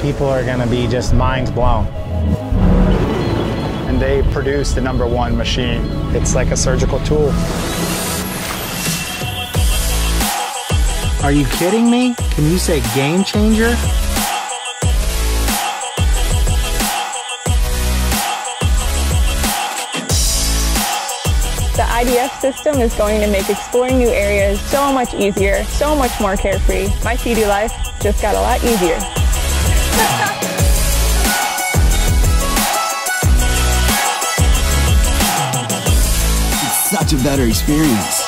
people are going to be just minds blown. And they produce the number one machine. It's like a surgical tool. Are you kidding me? Can you say game changer? The IDF system is going to make exploring new areas so much easier, so much more carefree. My Sea-Doo life just got a lot easier. It's such a better experience.